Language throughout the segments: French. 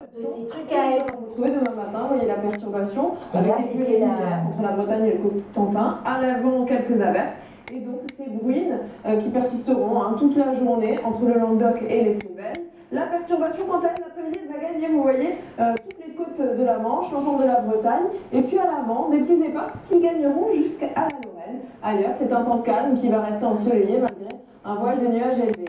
de ces trucs à elle. Vous retrouvez demain matin, vous voyez la perturbation avec là, des la- entre la Bretagne et le Cotentin. À l'avant, quelques averses. Et donc ces bruines euh, qui persisteront hein, toute la journée entre le Languedoc et les Cévennes. La perturbation, quant à elle, l'après-midi, elle va gagner, vous voyez, euh, toutes les côtes de la Manche, l'ensemble de la Bretagne. Et puis à l'avant, des pluies éparses qui gagneront jusqu'à la Lorraine. Ailleurs, c'est un temps calme qui va rester ensoleillé malgré un voile de nuages élevé.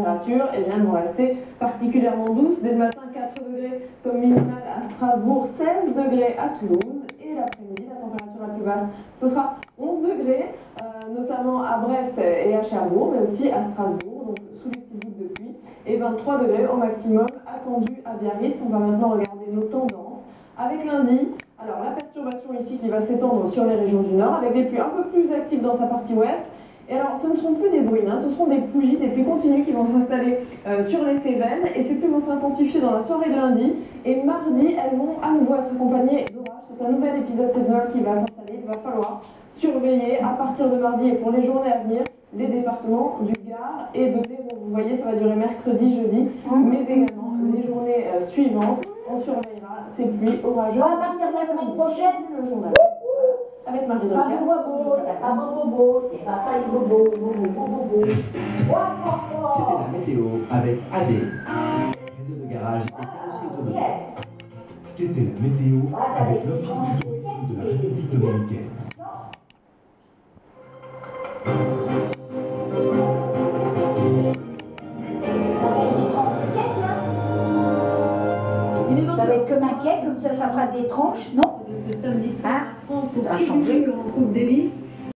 Températures, eh bien, elles vont rester particulièrement douces. Dès le matin, 4 degrés comme minimal à Strasbourg, 16 degrés à Toulouse. Et l'après-midi, la température la plus basse, ce sera 11 degrés, euh, notamment à Brest et à Cherbourg, mais aussi à Strasbourg, donc sous les petites gouttes de pluie. Et 23 degrés au maximum attendu à Biarritz. On va maintenant regarder nos tendances. Avec lundi, alors la perturbation ici qui va s'étendre sur les régions du nord, avec des pluies un peu plus actives dans sa partie ouest. Et alors, ce ne seront plus des bruines, hein, ce seront des pluies, des pluies continues qui vont s'installer euh, sur les Cévennes. Et ces pluies vont s'intensifier dans la soirée de lundi. Et mardi, elles vont à nouveau être accompagnées d'orages. C'est un nouvel épisode cévenol qui va s'installer. Il va falloir surveiller à partir de mardi et pour les journées à venir les départements du Gard et de l'Hérault. Vous voyez, ça va durer mercredi, jeudi, mais également les journées euh, suivantes. On surveillera ces pluies orageuses. À partir de la semaine prochaine, Le journal. Avec Marie. C'était la météo avec AD, réseau de garage et. Yes. C'était la météo avec l'Office du tourisme de la République dominicaine. Ça va être comme un cake, comme ça, ça fera des tranches, non ce samedi soir, Hein France Ça a est changé. toujours en Coupe Davis.